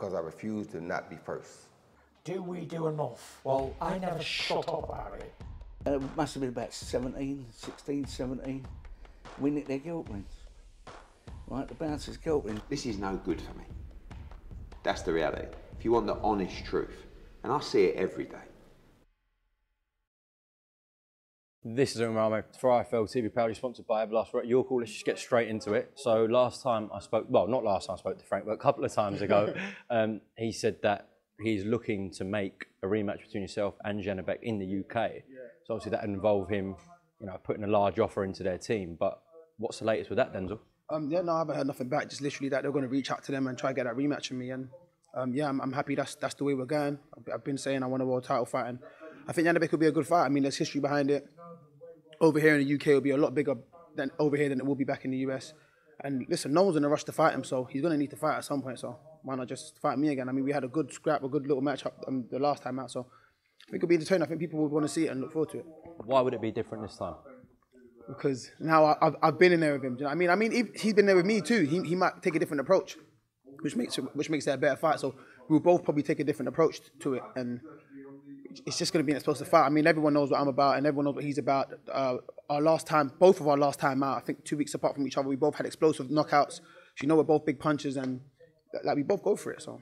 because I refuse to not be first. Do we do enough? Well, I never shut up about it. Uh, it must have been about 17, 16, 17. We nicked their guilt rings. Right, the bouncers guilt rings. This is no good for me. That's the reality. If you want the honest truth, and I see it every day. This is Umar for IFL TV proudly sponsored by Everlast. We're at York Let's just get straight into it. So last time I spoke, well, not last time I spoke to Frank, but a couple of times ago, um, he said that he's looking to make a rematch between yourself and Janibek in the UK. So obviously that involve him, you know, putting a large offer into their team. But what's the latest with that, Denzel? Um, yeah, no, I haven't heard nothing back. Just literally that they're going to reach out to them and try to get that rematch from me. And um, yeah, I'm, I'm, happy that's that's the way we're going. I've, I've been saying I want a world title fight, and I think Janibek could be a good fight. I mean, there's history behind it over here in the UK will be a lot bigger than over here than it will be back in the US. And listen, no one's in a rush to fight him, so he's going to need to fight at some point. So why not just fight me again? I mean, we had a good scrap, a good little match up um, the last time out, so I think it'll be entertaining. I think people would want to see it and look forward to it. Why would it be different this time? Because now I, have I've been in there with him. Do you know what I mean? I mean, if he's been there with me too. He, he might take a different approach, which makes it, which makes it a better fight. So we'll both probably take a different approach to it, and it's just going to be an explosive fight. I mean, everyone knows what I'm about, and everyone knows what he's about. Uh, our last time, both of our last time out, I think two weeks apart from each other, we both had explosive knockouts. So you know, we're both big punches, and like we both go for it. So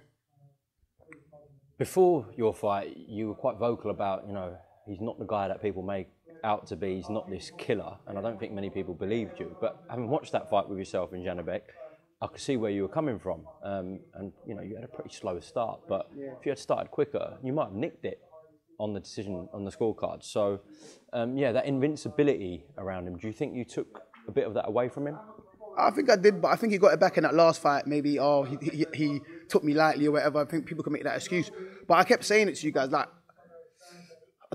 before your fight, you were quite vocal about, you know, he's not the guy that people make out to be. He's not this killer, and I don't think many people believed you. But having watched that fight with yourself and Janibek, I could see where you were coming from. Um, and you know, you had a pretty slow start, but yeah. if you had started quicker, you might have nicked it on the decision on the scorecard. So, um, yeah, that invincibility around him. Do you think you took a bit of that away from him? I think I did, but I think he got it back in that last fight. Maybe oh he, he, he took me lightly or whatever. I think people can make that excuse, but I kept saying it to you guys like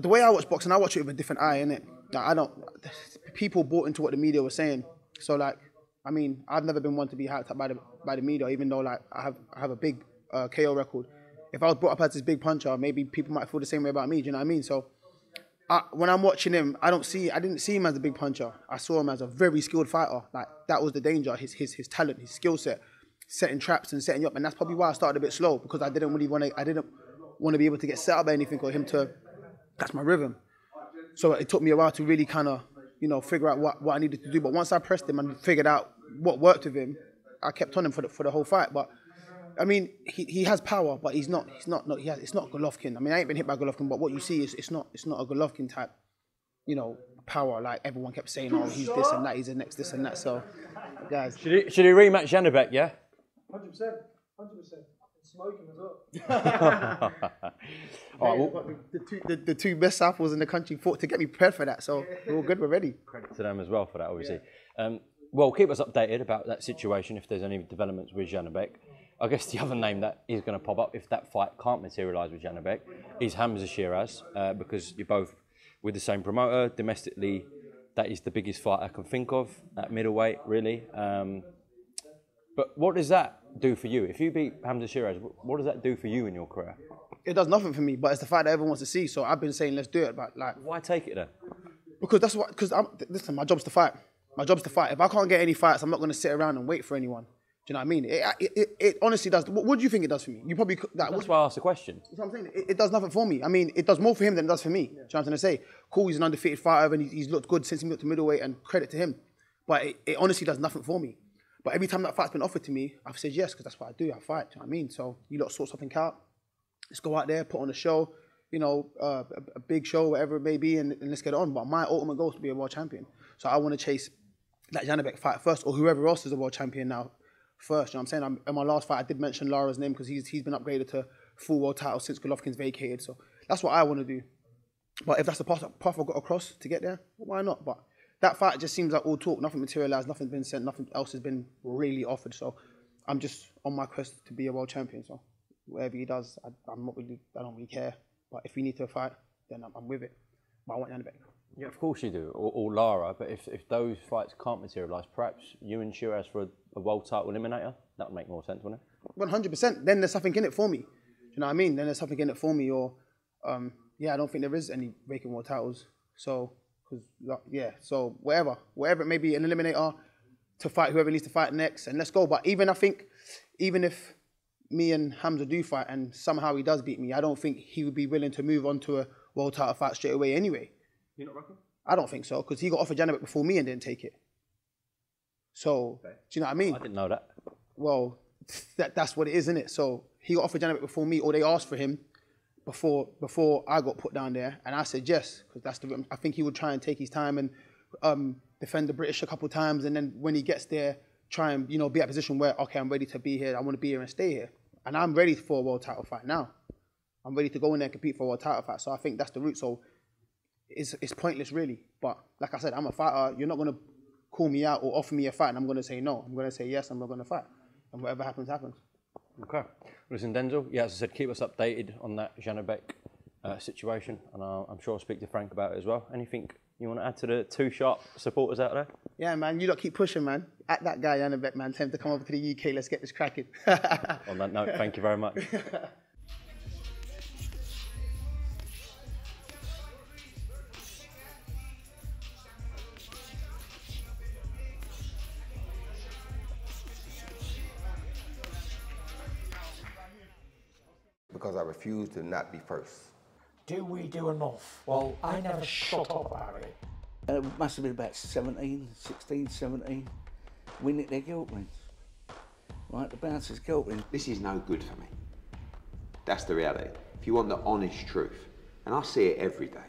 the way I watch boxing, I watch it with a different eye, innit? Like I don't. People bought into what the media was saying, so like I mean, I've never been one to be hyped up by the by the media, even though like I have I have a big uh, KO record if I was brought up as this big puncher, maybe people might feel the same way about me. Do you know what I mean? So I, when I'm watching him, I don't see, I didn't see him as a big puncher. I saw him as a very skilled fighter. Like that was the danger, his his his talent, his skill set, setting traps and setting you up. And that's probably why I started a bit slow because I didn't really want to, I didn't want to be able to get set up by anything or him to catch my rhythm. So it took me a while to really kind of, you know, figure out what, what I needed to do. But once I pressed him and figured out what worked with him, I kept on him for the, for the whole fight. But I mean, he, he has power, but he's not. He's not. not he has, it's not Golovkin. I mean, I ain't been hit by Golovkin, but what you see is it's not. It's not a Golovkin type, you know, power. Like everyone kept saying, oh, he's this and that. He's the next this and that. So, guys, should he, should he rematch Janibek? Yeah. Hundred percent. Hundred percent. Smoking as well. All right, well, the, the, two, the, the, two best southpaws in the country fought to get me prepared for that. So we're all good. We're ready. Credit to them as well for that, obviously. Yeah. Um, well, keep us updated about that situation if there's any developments with Janibek. I guess the other name that is going to pop up if that fight can't materialise with Janibek is Hamzah Sheeraz uh, because you're both with the same promoter domestically. That is the biggest fight I can think of at middleweight, really. Um, but what does that do for you? If you beat Hamzah Sheeraz, what does that do for you in your career? It does nothing for me, but it's the fight that everyone wants to see. So I've been saying, let's do it. But like, why take it then? Because that's what. Because listen, my job's to fight. My job's to fight. If I can't get any fights, I'm not going to sit around and wait for anyone. Do you know what I mean? It, it, it, it honestly does. What, what, do you think it does for me? You probably that, that's why I asked the question. That's what I'm saying. It, it, does nothing for me. I mean, it does more for him than it does for me. Yeah. Do you know what I'm trying to say? Cool, he's an undefeated fighter and he's, he's looked good since he moved to middleweight, and credit to him. But it, it honestly does nothing for me. But every time that fight's been offered to me, I've said yes because that's what I do. I fight. Do you know what I mean? So you lot sort something out. Let's go out there, put on a show. You know, uh, a, a, big show, whatever it may be, and, and, let's get on. But my ultimate goal is to be a world champion. So I want to chase that Janibek fight first, or whoever else is a world champion now first. You know what I'm saying? I'm, in my last fight, I did mention Lara's name because he's, he's been upgraded to full world title since Golovkin's vacated. So that's what I want to do. But if that's the path, path I've got across to get there, why not? But that fight just seems like all talk, nothing materialized, nothing's been sent, nothing else has been really offered. So I'm just on my quest to be a world champion. So whatever he does, I, am not really, I don't really care. But if we need to fight, then I'm, I'm with it. But I want Janibek. Yeah, of course you do, or, or Lara. But if, if those fights can't materialise, perhaps you and Sheeraz for a, a, world title eliminator, that would make more sense, wouldn't it? 100%. Then there's something in it for me. You know what I mean? Then there's something in it for me. Or, um, yeah, I don't think there is any vacant world titles. So, because, yeah, so whatever. Whatever it may be, an eliminator to fight whoever needs to fight next, and let's go. But even I think, even if me and Hamzah do fight and somehow he does beat me, I don't think he would be willing to move on to a world title fight straight away anyway. You're not reckon? I don't think so because he got offered Janibek before me and didn't take it. So, do you know what I mean? I didn't know that. well, that, that's what it is, isn't it? So he got offered Janibek before me, or they asked for him before before I got put down there, and I said yes because that's the. I think he would try and take his time and um, defend the British a couple times, and then when he gets there, try and you know be at a position where okay, I'm ready to be here. I want to be here and stay here, and I'm ready for a world title fight now. I'm ready to go in there and compete for a world title fight. So I think that's the route. So it's it's pointless really. But like I said, I'm a fighter. You're not gonna call me out or offer me a fight, and I'm gonna say no. I'm gonna say yes. I'm not gonna fight, and whatever happens, happens. Okay. Listen, Denzel, yeah, as I said, keep us updated on that Janibek uh, situation, and I'll, I'm sure I'll speak to Frank about it as well. Anything you want to add to the two sharp supporters out there? Yeah, man. You lot keep pushing, man. At that guy, Janibek, man. Tell him to come over to the UK. Let's get this cracking. On that note, thank you very much. Because I refuse to not be first. Do we do enough? Well, I never shut up about it. And it must have been about 17, 16, 17. We nicked their guilt rings. Right, the bouncers guilt rings. This is no good for me. That's the reality. If you want the honest truth, and I see it every day,